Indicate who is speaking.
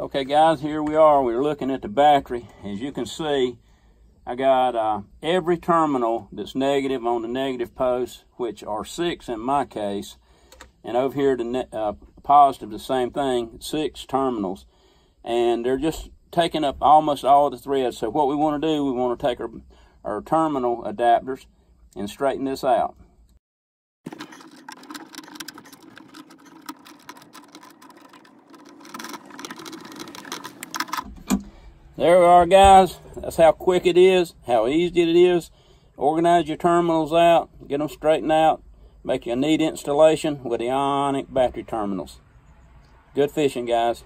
Speaker 1: Okay guys, here we are. We're looking at the battery. As you can see, I got uh, every terminal that's negative on the negative post, which are six in my case. And over here, the uh, positive, the same thing, six terminals. And they're just taking up almost all the threads. So what we want to do, we want to take our, our terminal adapters and straighten this out. There we are, guys. That's how quick it is, how easy it is. Organize your terminals out, get them straightened out, make you a neat installation with the Ionic battery terminals. Good fishing, guys.